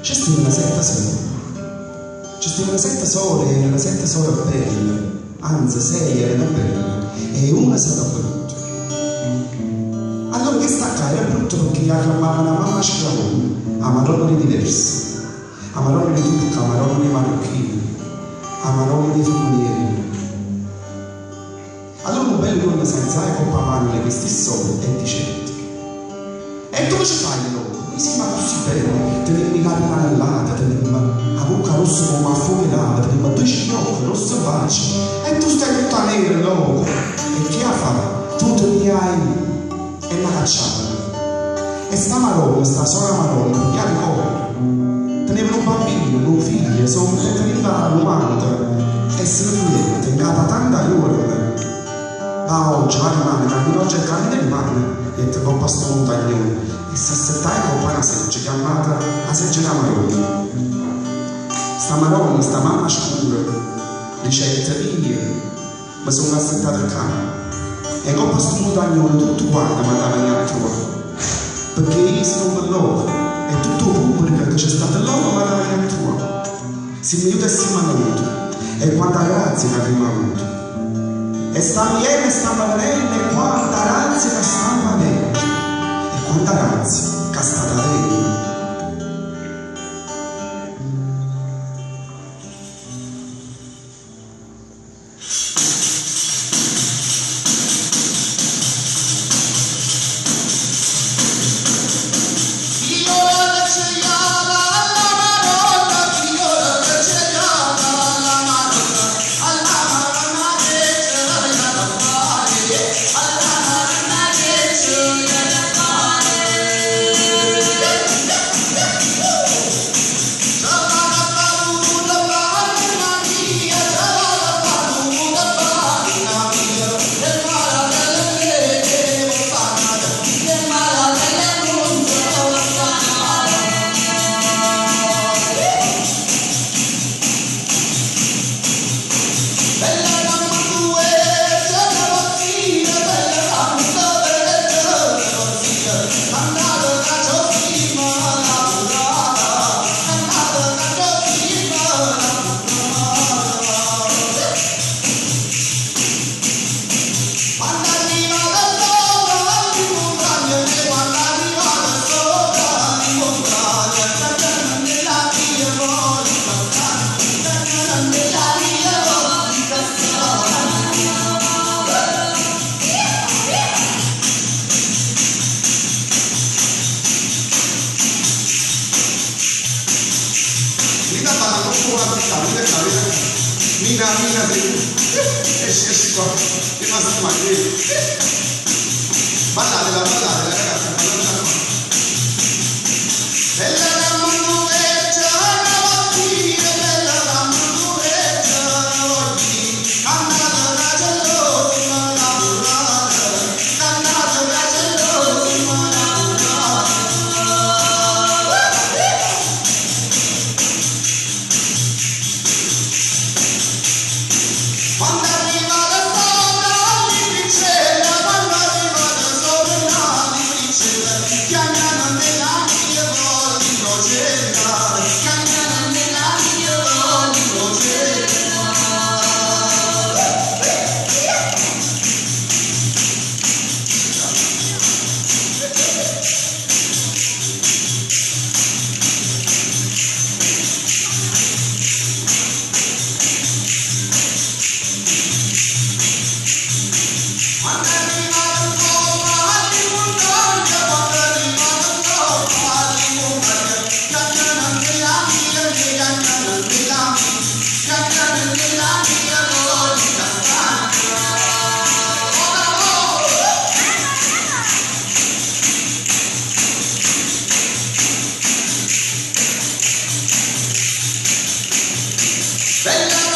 c'è una setta sola. C'è una setta sola e una setta sola bella, anzi sei erano belle, e una stata brutta. Allora che sta qua era brutto perché chiamato una mamma scravona, a marrone diverse, a marrone di turca, a marrone di marocchini, a marrone di femminieri. Allora un bello giorno senza e coppa mano le questi soldi e dice e dove ci fai allora? Mi sembra così bene, tenevi i capi manellati, tenevi la bocca rossa come affuminata, tenevi due schiocchi, rosso faccia, e tu stai tutta nera, loco. E che ha fatto? Tu te li hai e la cacciata. E sta maronna, sta sola maronna, gli ha ricordo. Da la rimane, cammino oggi e cammino rimane, e te coppa sto montagnone e si assettai con una seggia chiamata la seggia da Maronna. Sta Maronna, sta mamma scura, ricette via, ma sono assettata a casa. E con questo montagnone tutto quanto mi andava a trovare. Perché io sono per loro e tutto pubblico che c'è stato loro mi andava a trovare. Si mi aiuta e si mi aiuta. E quanta grazia che abbiamo avuto. E sta viene e sta venendo e quanta grazia che sta venendo quanta razza, castata regna. Mina, mina, esci, esci qua, rimasti qua, ballatela, ballatela ragazzi, ballatela Shalom.